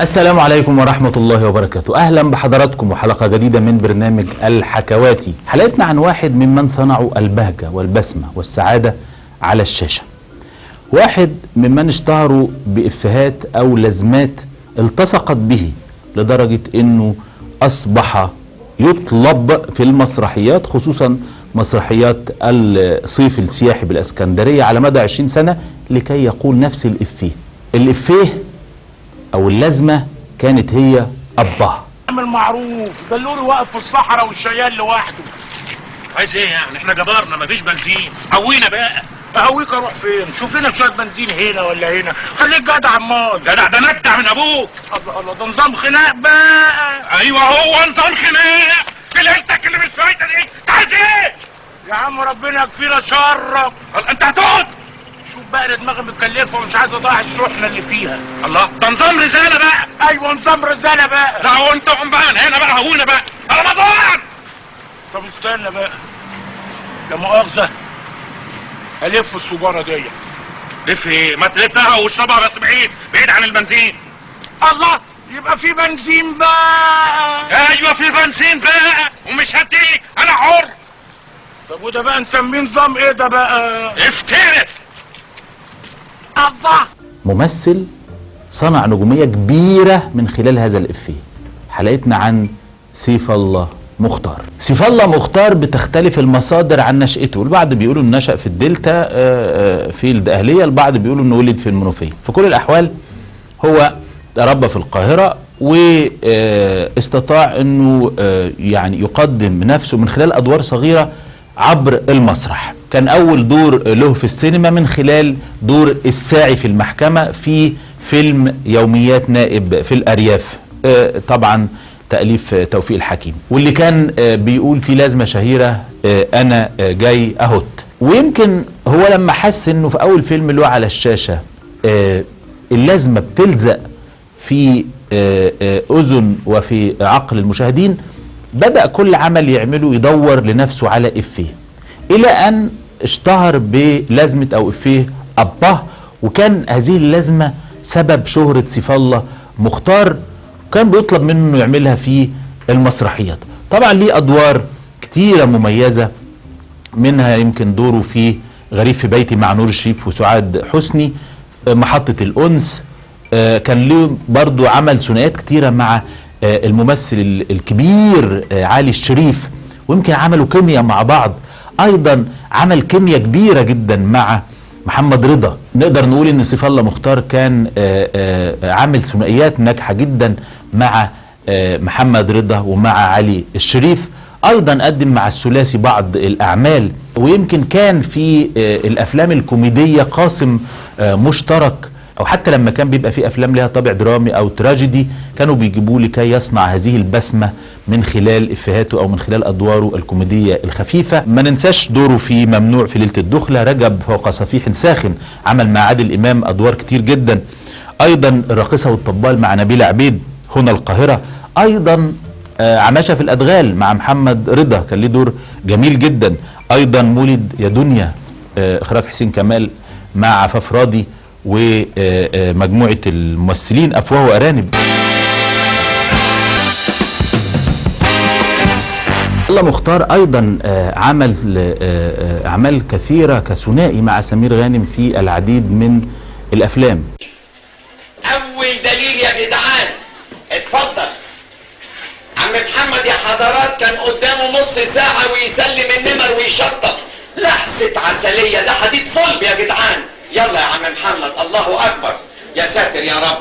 السلام عليكم ورحمة الله وبركاته. أهلا بحضراتكم وحلقة جديدة من برنامج الحكواتي. حلقتنا عن واحد ممن صنعوا البهجة والبسمة والسعادة على الشاشة. واحد ممن اشتهروا بإفهات أو لازمات التصقت به لدرجة أنه أصبح يطلب في المسرحيات خصوصا مسرحيات الصيف السياحي بالإسكندرية على مدى 20 سنة لكي يقول نفس الإفيه. الإفيه أو اللازمة كانت هي اباه. اعمل معروف. دلوري واقف في الصحراء والشيال لوحده. عايز إيه يعني؟ إحنا جبارنا مفيش بنزين. قوينا بقى. أهويك أروح فين؟ شوف لنا شوية بنزين هنا ولا هنا. خليك جدع امال جدع ده نجدع من أبوك. الله الله ده نظام خناق بقى. أيوه هو نظام خناق. في ليلتك اللي مش فايته دي. أنت عايز إيه؟ يا عم ربنا يكفينا شرك أنت هتقعد. شوف بقى دماغي متكلفه ومش عايز اضيع الشحنة اللي فيها. الله. ده نظام رسالة بقى. أيوه نظام رسالة بقى. لا هو انت عمبان هنا بقى هوينا بقى. رمضان! طب استنى بقى. لا مؤاخذة. ألف السجارة دي. لف إيه؟ ما تلفها واشربها بس بعيد بعيد عن البنزين. الله يبقى في بنزين بقى. أيوه في بنزين بقى. ومش هديك أنا حر. طب وده بقى نسميه نظام إيه ده بقى؟ افترس. ممثل صنع نجومية كبيرة من خلال هذا الإفيه. حلقتنا عن سيف الله مختار. سيف الله مختار بتختلف المصادر عن نشأته. البعض بيقولوا إنه نشأ في الدلتا آه، آه، في الدقهلية البعض بيقولوا إنه ولد في المنوفية. في كل الأحوال هو تربى في القاهرة واستطاع إنه آه، يعني يقدم نفسه من خلال أدوار صغيرة عبر المسرح. كان أول دور له في السينما من خلال دور الساعي في المحكمة في فيلم يوميات نائب في الأرياف. آه، طبعا تأليف توفيق الحكيم. واللي كان آه، بيقول في لازمة شهيرة آه، آه، جاي أهوت. ويمكن هو لما حس إنه في أول فيلم له على الشاشة اللازمة بتلزق في أذن وفي عقل المشاهدين بدأ كل عمل يعمله يدور لنفسه على إفيه. إلى أن اشتهر بلازمة أو افيه اباه وكان هذه اللازمة سبب شهرة سيف الله مختار كان بيطلب منه إنه يعملها في المسرحيات. طبعا ليه أدوار كتيرة مميزة منها يمكن دوره في غريب في بيتي مع نور الشريف وسعاد حسني آه، محطة الأنس آه، كان له برضو عمل ثنائيات كتيرة مع آه، الممثل ال- الكبير علي الشريف ويمكن عملوا كيمياء مع بعض. أيضا عمل كيمياء كبيرة جدا مع محمد رضا. نقدر نقول إن سيف الله مختار كان آه، آه، عامل ثنائيات ناجحة جدا مع آه، محمد رضا ومع علي الشريف. أيضا قدم مع الثلاثي بعض الأعمال. ويمكن كان في الأفلام الكوميدية قاسم مشترك أو حتى لما كان بيبقى في أفلام لها طابع درامي أو تراجيدي كانوا بيجيبوه لكي يصنع هذه البسمة من خلال افهاته أو من خلال أدواره الكوميدية الخفيفة. ما ننساش دوره في ممنوع في ليلة الدخلة رجب فوق صفيح ساخن عمل مع عادل إمام أدوار كتير جدا. أيضا الراقصة والطبال مع نبيل عبيد هنا القاهرة. أيضا آه، عماشة في الأدغال مع محمد رضا كان ليه دور جميل جدا. أيضا مولد يا دنيا آه، إخراج حسين كمال مع عفاف راضي. ومجموعة الممثلين أفواه وأرانب. الله مختار أيضا آه، عمل آه، آه، أعمال كثيرة كثنائي مع سمير غانم في العديد من الأفلام. أول دليل يا جدعان اتفضل. عم محمد يا حضرات كان قدامه نص ساعة ويسلم النمر ويشطب. لحسة عسلية ده حديد صلب يا جدعان يلا يا عم محمد الله أكبر. يا ساتر يا رب.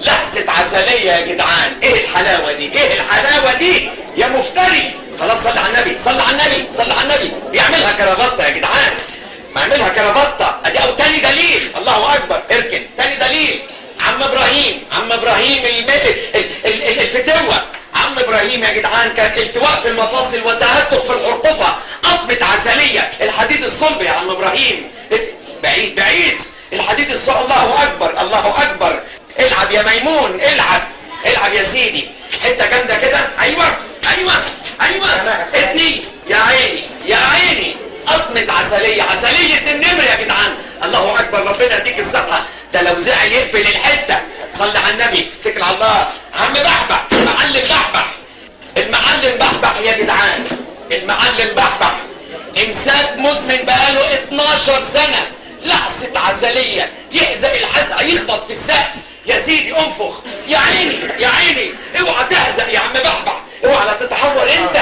لحسة عسلية يا جدعان. إيه الحلاوة دي؟ إيه الحلاوة دي؟ يا مفتري. خلاص صلي على النبي صلي على النبي صلي على النبي. يعملها كرافتة يا جدعان. ما اعملها كرافتة ادي أو تاني دليل. الله أكبر. اركن. تاني دليل. عم إبراهيم عم إبراهيم الم... ال... ال... ال... الفتوة. عم إبراهيم يا جدعان كان التواء في المفاصل وتهتك في الحرقفة. قطمة عسلية. الحديد الصلب يا عم إبراهيم. بعيد بعيد. الحديد الصلب الله أكبر الله أكبر. العب يا ميمون العب. العب يا سيدي. حتة جامدة كده. أيوه أيوه أيوه. اتني يا عيني يا عيني. قطمة عسلية عسلية النمر يا جدعان. الله أكبر ربنا يديك الصحة. ده لو زعل يقفل الحتة. صلي على النبي. اتكل على الله. عم بحبح المعلم بحبح المعلم بحبح يا جدعان. المعلم بحبح إمساك مزمن بقاله 12 سنة. لحظة عسلية يحزق الحزقة يخبط في السقف. يا سيدي انفخ. يا عيني يا عيني. اوعى تهزق يا عم بحبح اوعى لا تتحول انت.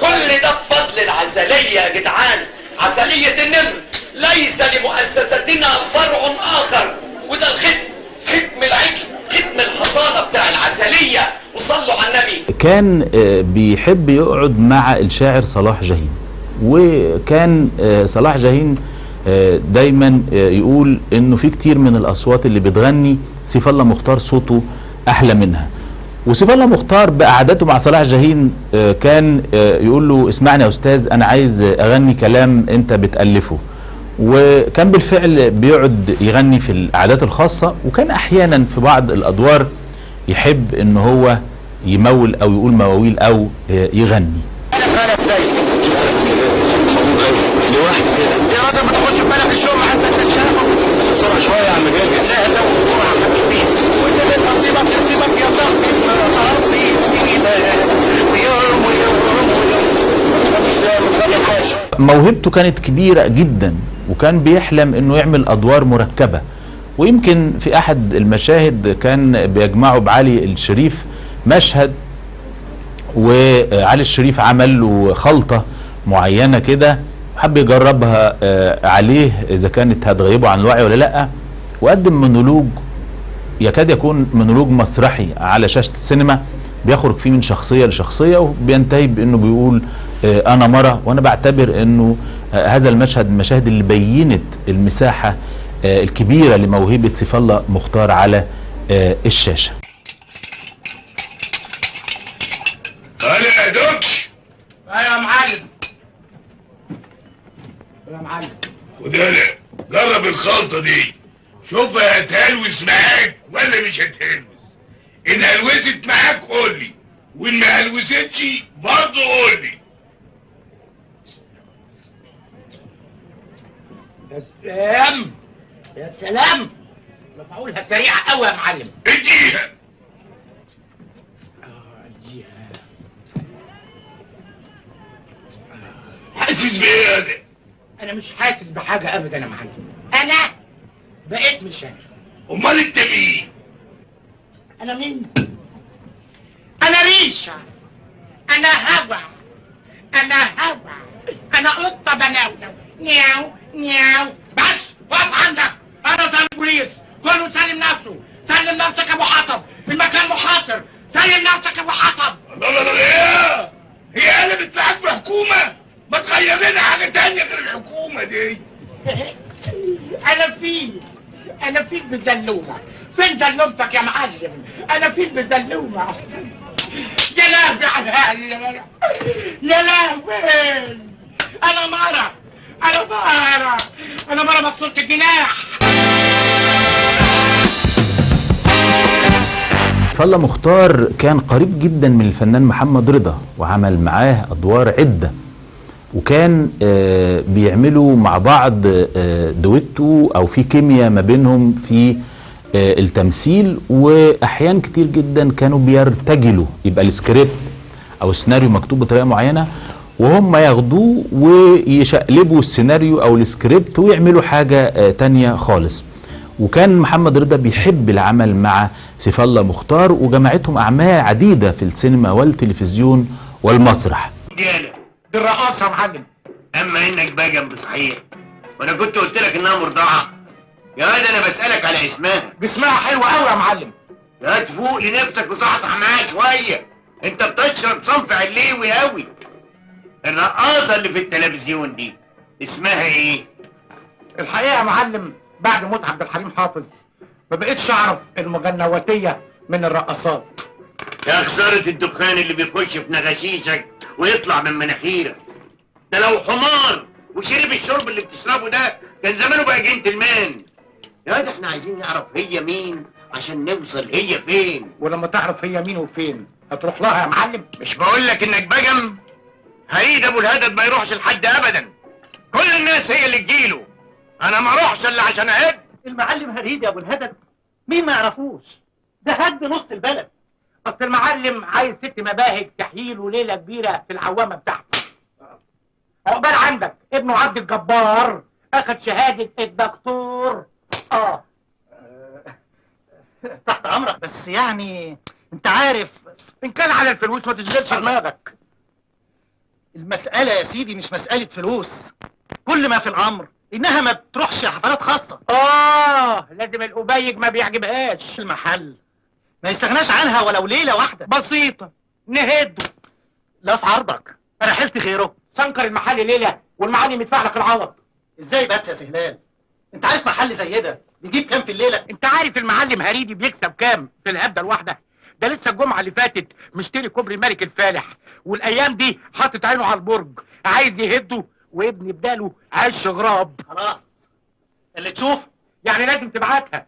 كل ده بفضل العسلية يا جدعان. عسلية النمر. ليس لمؤسستنا فرع آخر. وده الختم ختم العجل ختم الحصانة بتاع العسلية وصلوا على النبي. كان آه، بيحب يقعد مع الشاعر صلاح جاهين. وكان آه، صلاح جاهين دايما آه، يقول إنه في كتير من الأصوات اللي بتغني سيف الله مختار صوته أحلى منها. وسيف الله مختار بقعدته مع صلاح جاهين آه، كان آه، يقول له اسمعني يا أستاذ أنا عايز أغني كلام أنت بتألفه. وكان بالفعل بيقعد يغني في القعدات الخاصة وكان أحيانا في بعض الأدوار يحب إن هو يمول أو يقول مواويل أو آه، يغني أنا السيد لوحدي يا راجل ما تاخدش بالك الشغل عندك الشارع بسرعة شوية يا عم جرجس لا يا سوي بسرعة يا حبيبي وانت اللي نصيبك نصيبك يا صاحبي ما تعرفني ويوم ويوم ويوم مش حاجة موهبته كانت كبيرة جدا وكان بيحلم إنه يعمل أدوار مركبة. ويمكن في أحد المشاهد كان بيجمعه بعلي الشريف مشهد وعلي الشريف عمل له خلطة معينة كده حب يجربها آه، عليه إذا كانت هتغيبه عن الوعي ولا لأ. وقدم مونولوج يكاد يكون مونولوج مسرحي على شاشة السينما بيخرج فيه من شخصية لشخصية وبينتهي بأنه بيقول آه، أنا مرة وأنا بعتبر أنه آه، هذا المشهد من المشاهد اللي بينت المساحة آه، الكبيرة لموهبة سيف الله مختار على الشاشة. أنا يا دوكش أيوه يا معلم. يا معلم. خد بالك جرب الخلطه دي. شوفها هتهلوس معاك ولا مش هتهلوس. إن هلوست معاك قول لي. وإن ما هلوستش برضه قول يا سلام يا سلام. مفعولها سريعة قوي يا معلم. اديها آه اديها حاسس بإيه أنا أنا مش حاسس بحاجة ابدا يا معلم. أنا بقيت مش عارف أمال أنت مين؟ أنا مين؟ أنا ريشة. أنا هوا. أنا هوا. أنا قطة بنونو نياو. نياو. بس وقف عندك. أنا زي البوليس كله سلم نفسه. سلم نفسك يا أبو حطب في المكان محاصر. سلم نفسك يا أبو حطب الله الله الله إيه هي قلبت معاك بحكومه ما تغير لنا حاجة تانية غير الحكومة دي. أنا فيك. أنا فيك بزلومة. فين زلومتك يا معلم؟ أنا فيك بزلومة. يا لهوي على يا لهوي. أنا مرة أنا مرة أنا مرة مكسورة الجناح. فالله مختار كان قريب جدا من الفنان محمد رضا وعمل معاه أدوار عدة. وكان آه، بيعملوا مع بعض آه، دويتو أو في كيمياء ما بينهم في آه، التمثيل. وأحيان كتير جدا كانوا بيرتجلوا. يبقى السكريبت أو السيناريو مكتوب بطريقة معينة. وهم ياخدوه ويشقلبوا السيناريو أو السكريبت ويعملوا حاجة آه، تانية خالص. وكان محمد رضا بيحب العمل مع سيف الله مختار وجمعتهم أعمال عديدة في السينما والتلفزيون والمسرح. الرقاصة يا معلم أما إنك بقى جنب صحيح. وأنا كنت قلت لك إنها مرضعة. يا واد أنا بسألك على إسمها. جسمها حلو قوي يا معلم. يا تفوق لنفسك وصحصح معاها شوية. أنت بتشرب صنف عليوي قوي الرقاصة اللي في التلفزيون دي اسمها إيه؟ الحقيقة يا معلم بعد موت عبد الحليم حافظ ما بقتش أعرف المغنواتية من الرقصات يا خسارة الدخان اللي بيخش في نغاشيشك ويطلع من مناخيرك. ده لو حمار وشرب الشرب اللي بتشربه ده كان زمانه بقى جنتلمان يا واد إحنا عايزين نعرف هي مين عشان نوصل هي فين. ولما تعرف هي مين وفين هتروح لها يا معلم؟ مش بقول لك إنك بجم. هريد أبو الهدد ما يروحش لحد ابدا. كل الناس هي اللي تجيله. أنا ما اروحش إلا عشان أهد. المعلم هريد يا أبو الهدد مين ما يعرفوش؟ ده هد نص البلد. أصل المعلم عايز ست مباهج تحييله ليله كبيرة في العوامة بتاعته. عقبال عندك ابنه عبد الجبار اخد شهادة الدكتور. آه. تحت أمرك بس يعني أنت عارف إن كان على الفلوس ما تشغلش دماغك. المسألة يا سيدي مش مسألة فلوس. كل ما في الأمر إنها ما بتروحش حفلات خاصة. آه لازم الأبيج ما بيعجبهاش. المحل. ما يستغناش عنها ولو ليلة واحدة. بسيطة نهده لا في عرضك. أنا حلت غيره. سنكر المحل ليلة والمعلم يدفع لك العوض. إزاي بس يا سهلال؟ أنت عارف محل زي ده بيجيب كام في الليلة؟ أنت عارف المعلم هريدي بيكسب كام في الهبدة الواحدة؟ ده لسه الجمعة اللي فاتت مشتري كوبري الملك الفالح والأيام دي حاطط عينه على البرج عايز يهده وابني بداله عيش غراب. خلاص. اللي تشوف يعني لازم تبعتها.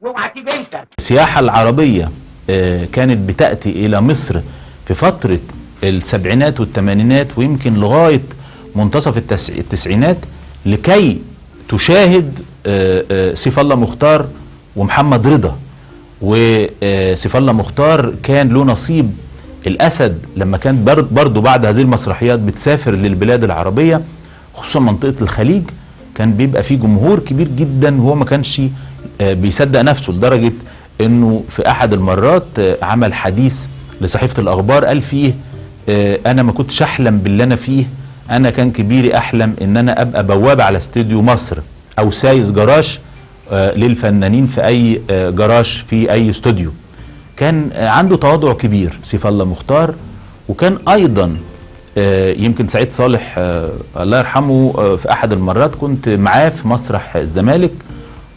وأوعى تيجي أنت. السياحة العربية آه، كانت بتأتي إلى مصر في فترة السبعينات والثمانينات ويمكن لغاية منتصف التسع- التسعينات لكي تشاهد آه، آه، سيف الله مختار ومحمد رضا. وسيف الله مختار كان له نصيب الأسد لما كان بر- برضه بعد هذه المسرحيات بتسافر للبلاد العربية خصوصا منطقة الخليج. كان بيبقى فيه جمهور كبير جدا وهو ما كانش آه، بيصدق نفسه لدرجة إنه في أحد المرات آه، عمل حديث لصحيفة الأخبار قال فيه آه، أنا ما كنتش أحلم باللي أنا فيه. أنا كان كبيري أحلم إن أنا أبقى بواب على استوديو مصر أو سايس جراج. آه، للفنانين في أي آه، جراج في أي استوديو. كان آه، عنده تواضع كبير سيف الله مختار وكان أيضا آه، يمكن سعيد صالح آه، الله يرحمه آه، في أحد المرات كنت معاه في مسرح الزمالك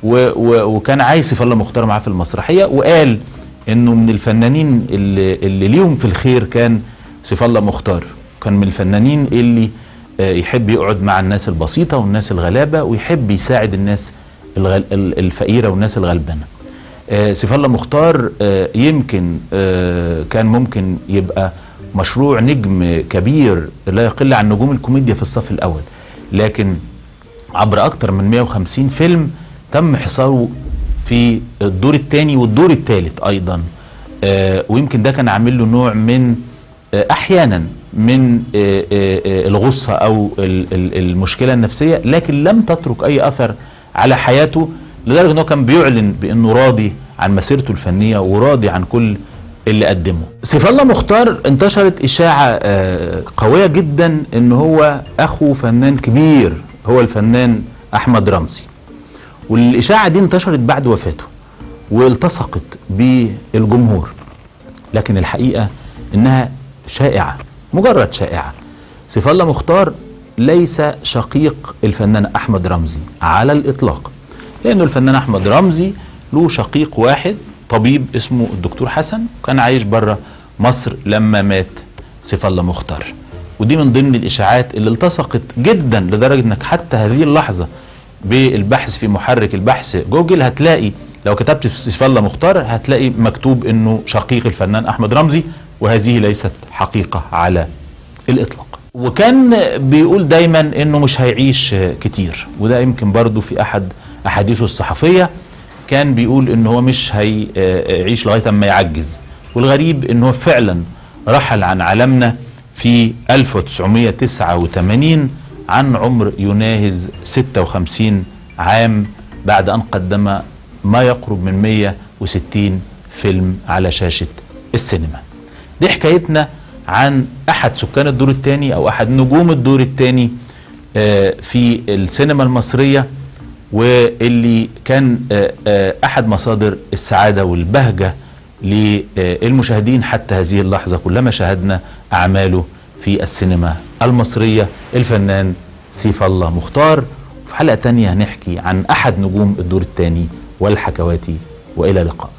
وكان عايز سيف الله مختار معاه في المسرحية وقال إنه من الفنانين اللي, اللي ليهم في الخير كان سيف الله مختار. كان من الفنانين اللي آه، يحب يقعد مع الناس البسيطة والناس الغلابة ويحب يساعد الناس الفقيرة والناس الغلبانة. آه، سيف الله مختار آه، يمكن آه، كان ممكن يبقى مشروع نجم كبير لا يقل عن نجوم الكوميديا في الصف الأول. لكن عبر أكتر من 150 فيلم تم حصاره في الدور الثاني والدور الثالث أيضا. ويمكن ده كان عامل له نوع من أحيانا من الغصة أو ال- ال- المشكلة النفسية لكن لم تترك أي أثر على حياته لدرجة إنه كان بيعلن بأنه راضي عن مسيرته الفنية وراضي عن كل اللي قدمه. سيف الله مختار انتشرت إشاعة آه، قوية جدا إن هو أخو فنان كبير هو الفنان أحمد رمزي. والإشاعة دي انتشرت بعد وفاته والتصقت بالجمهور. لكن الحقيقة إنها شائعة مجرد شائعة. سيف الله مختار ليس شقيق الفنان أحمد رمزي على الإطلاق لأنه الفنان أحمد رمزي له شقيق واحد طبيب اسمه الدكتور حسن كان عايش بره مصر لما مات سيف الله مختار. ودي من ضمن الإشاعات اللي التصقت جدا لدرجة إنك حتى هذه اللحظة بالبحث في محرك البحث جوجل هتلاقي لو كتبت في سيف الله مختار هتلاقي مكتوب إنه شقيق الفنان أحمد رمزي وهذه ليست حقيقة على الإطلاق. وكان بيقول دايما إنه مش هيعيش كتير وده يمكن برضو في أحد أحاديثه الصحفية. كان بيقول إن هو مش هيعيش لغاية أما يعجز والغريب إن هو فعلا رحل عن عالمنا في 1989 عن عمر يناهز 56 عام بعد أن قدم ما يقرب من 160 فيلم على شاشة السينما. دي حكايتنا عن أحد سكان الدور الثاني أو أحد نجوم الدور الثاني في السينما المصرية واللي كان آه، آه، أحد مصادر السعادة والبهجة للمشاهدين حتى هذه اللحظة كلما شاهدنا أعماله في السينما المصرية. الفنان سيف الله مختار. وفي حلقة تانية هنحكي عن أحد نجوم الدور الثاني والحكواتي وإلى اللقاء.